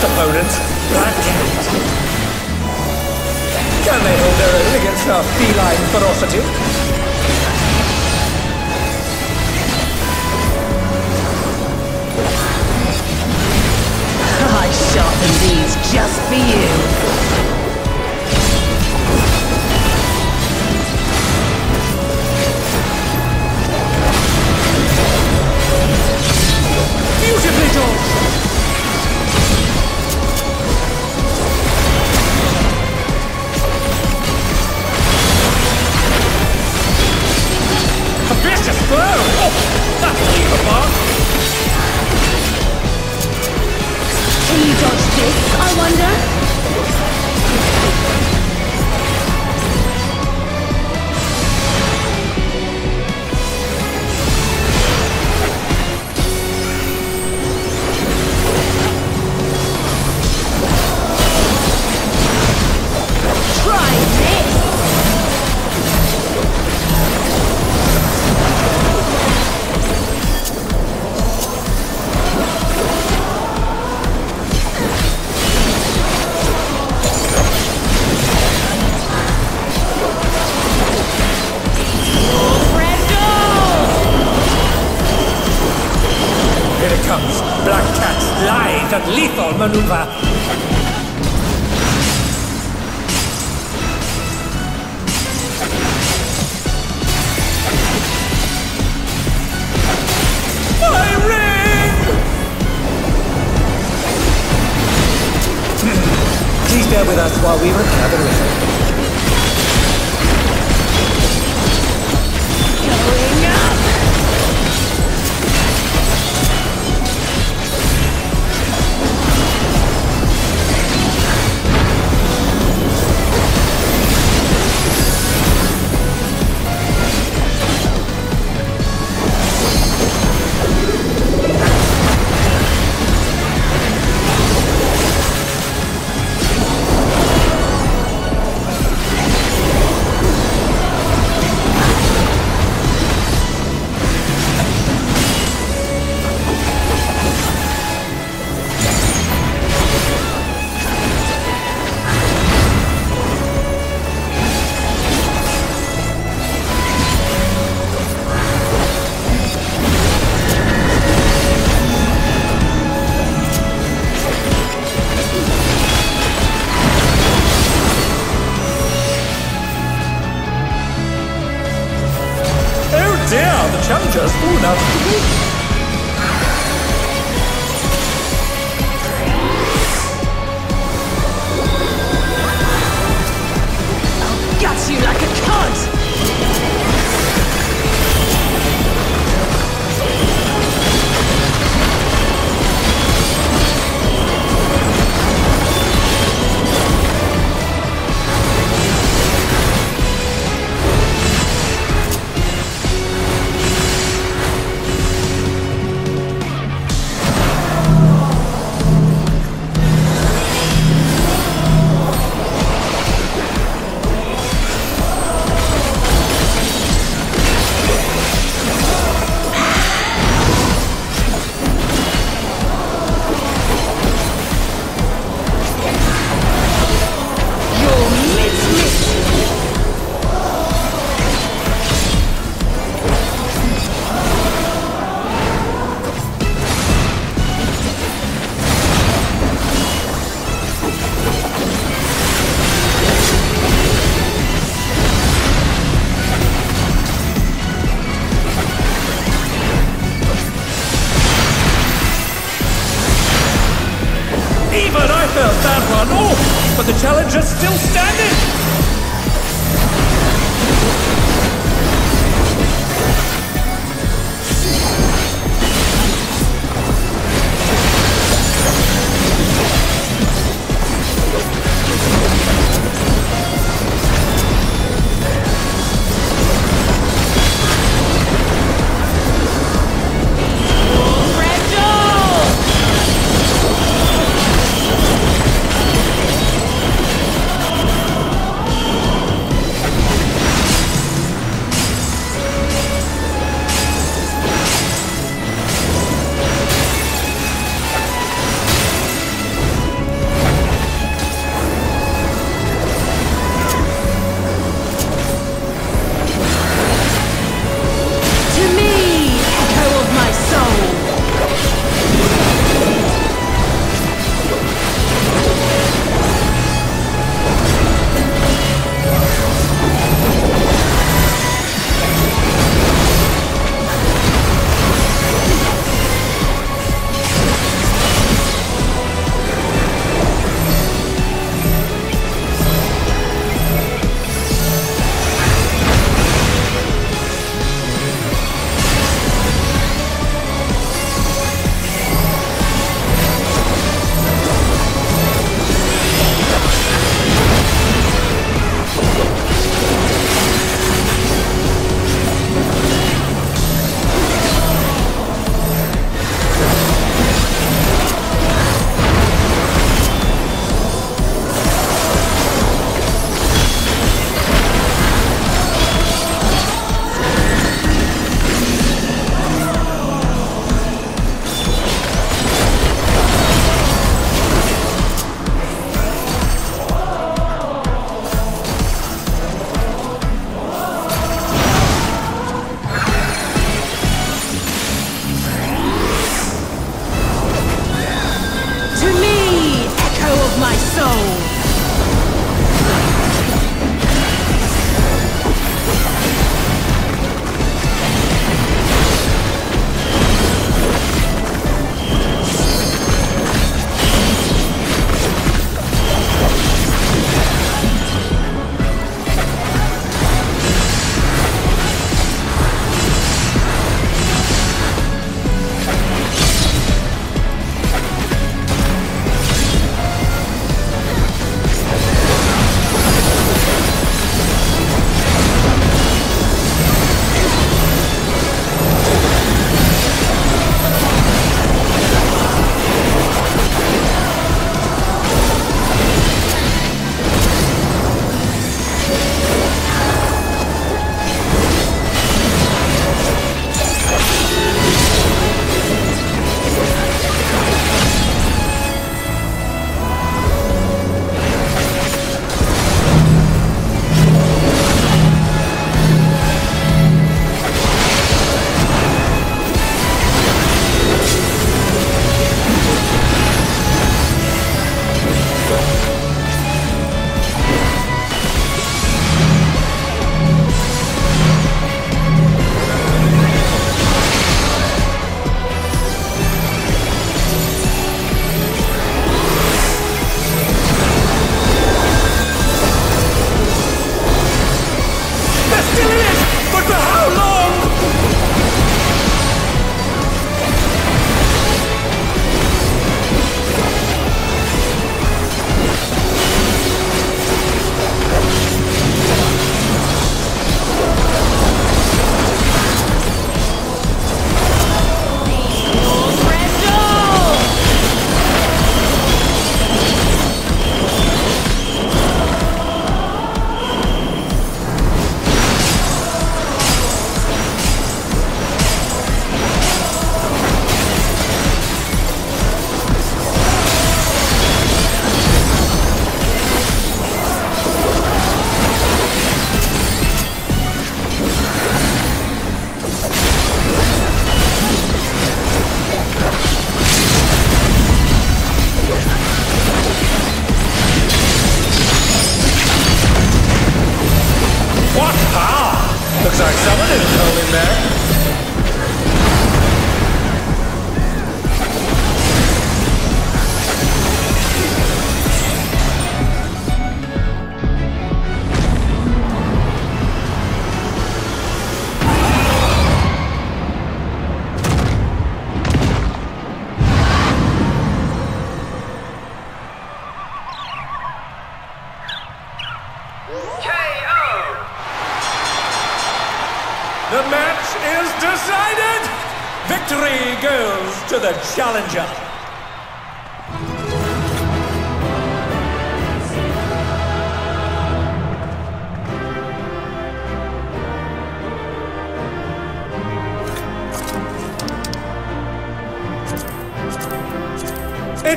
first opponent, Black Cat. Can they hold their own against our feline ferocity? I sharpened these just for you. Beautifully done! Us while we repair the But still standing.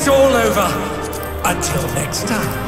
It's all over. Until next time.